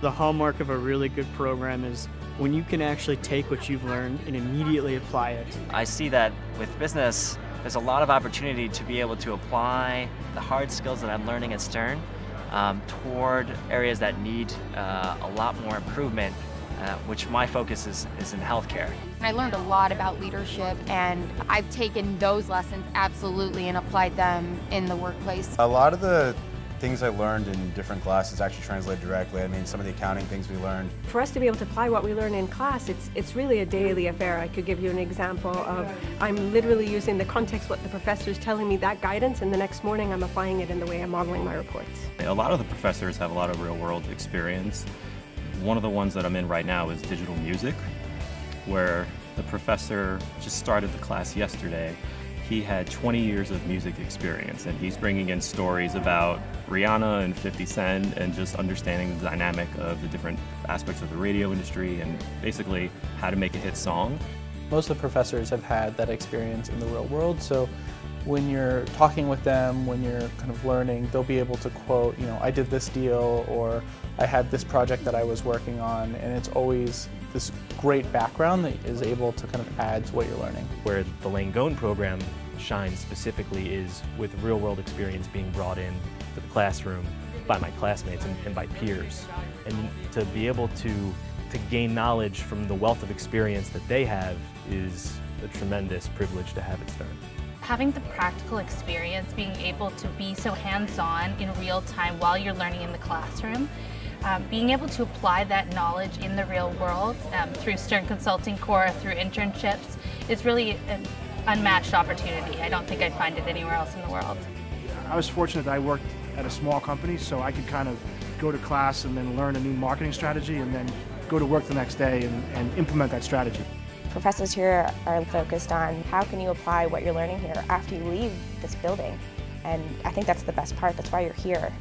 The hallmark of a really good program is when you can actually take what you've learned and immediately apply it. I see that with business, there's a lot of opportunity to be able to apply the hard skills that I'm learning at Stern um, toward areas that need uh, a lot more improvement, uh, which my focus is, is in healthcare. I learned a lot about leadership and I've taken those lessons absolutely and applied them in the workplace. A lot of the things I learned in different classes actually translate directly. I mean, some of the accounting things we learned. For us to be able to apply what we learn in class, it's, it's really a daily affair. I could give you an example of I'm literally using the context what the professor is telling me that guidance and the next morning I'm applying it in the way I'm modeling my reports. A lot of the professors have a lot of real world experience. One of the ones that I'm in right now is digital music, where the professor just started the class yesterday he had 20 years of music experience and he's bringing in stories about Rihanna and 50 Cent and just understanding the dynamic of the different aspects of the radio industry and basically how to make a hit song. Most of the professors have had that experience in the real world, so when you're talking with them, when you're kind of learning, they'll be able to quote, you know, I did this deal or I had this project that I was working on, and it's always this great background that is able to kind of add to what you're learning. Where the Langone program shines specifically is with real world experience being brought in to the classroom by my classmates and, and by peers. And to be able to, to gain knowledge from the wealth of experience that they have is a tremendous privilege to have at Stern. Having the practical experience, being able to be so hands-on in real time while you're learning in the classroom, um, being able to apply that knowledge in the real world um, through Stern Consulting Corps, through internships, is really an unmatched opportunity. I don't think I'd find it anywhere else in the world. I was fortunate that I worked at a small company, so I could kind of go to class and then learn a new marketing strategy and then go to work the next day and, and implement that strategy. Professors here are focused on how can you apply what you're learning here after you leave this building. And I think that's the best part, that's why you're here.